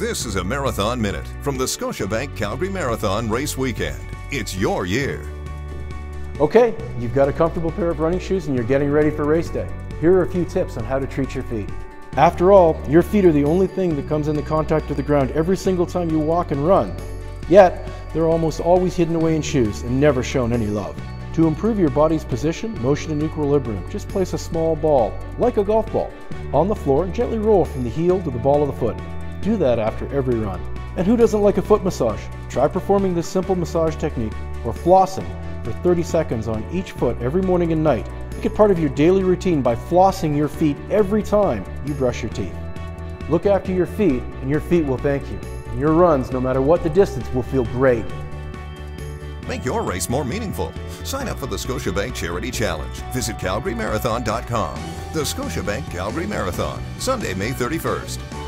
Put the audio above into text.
This is a Marathon Minute from the Scotiabank Calgary Marathon Race Weekend. It's your year. Okay, you've got a comfortable pair of running shoes and you're getting ready for race day. Here are a few tips on how to treat your feet. After all, your feet are the only thing that comes into contact with the ground every single time you walk and run. Yet, they're almost always hidden away in shoes and never shown any love. To improve your body's position, motion, and equilibrium, just place a small ball, like a golf ball, on the floor and gently roll from the heel to the ball of the foot. Do that after every run. And who doesn't like a foot massage? Try performing this simple massage technique or flossing for 30 seconds on each foot every morning and night. Make it part of your daily routine by flossing your feet every time you brush your teeth. Look after your feet, and your feet will thank you. And your runs, no matter what the distance, will feel great. Make your race more meaningful. Sign up for the Scotiabank Charity Challenge. Visit calgarymarathon.com. The Scotiabank Calgary Marathon, Sunday, May 31st.